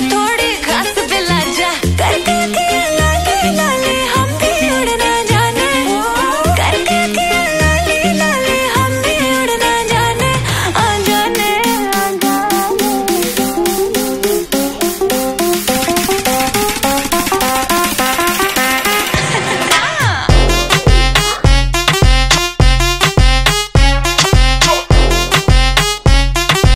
que tú